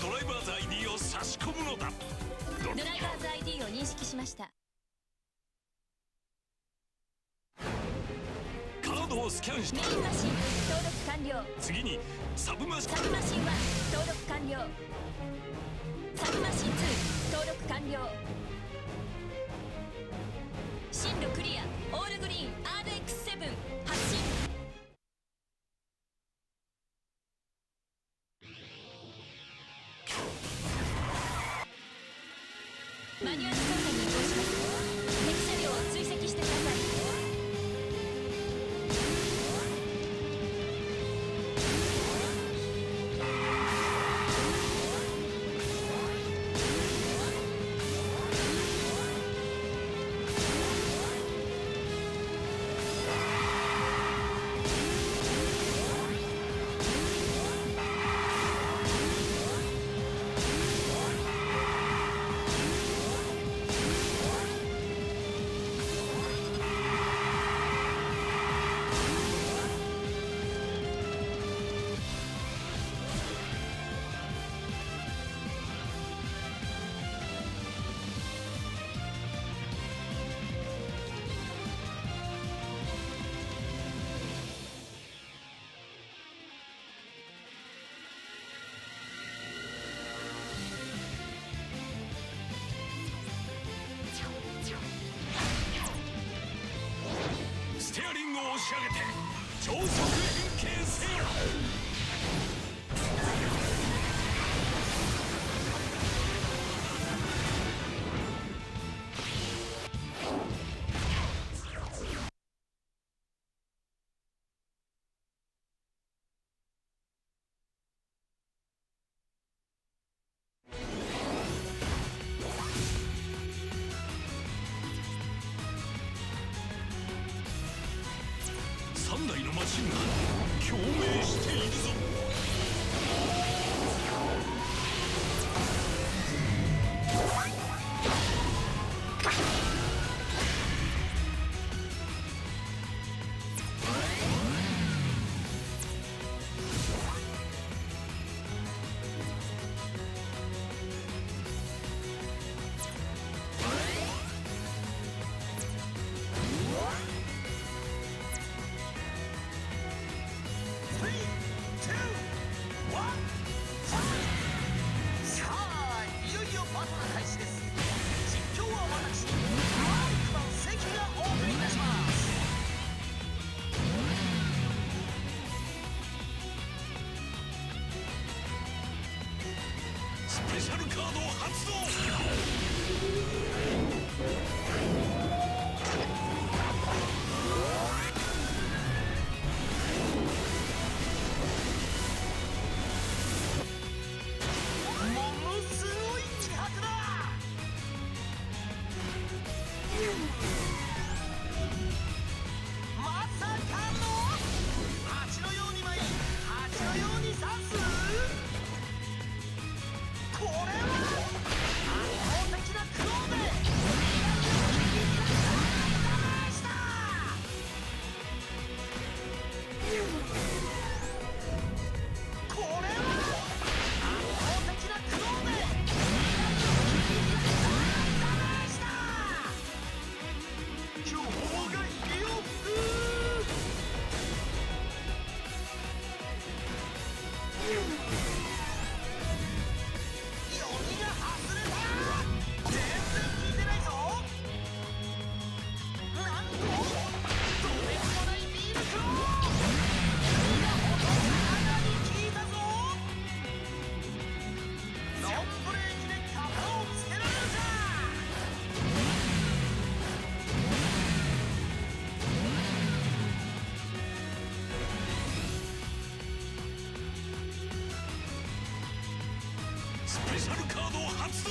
ドライバーズ ID を差し込むのだ。ドライバーズ ID を認識しました。カードをスキャンして。メインマシン登録完了。次にサブマシン。サブマシンは登録完了。サブマシン2登録 많이 하는 soldier. が共鳴。you. シャルカードを発動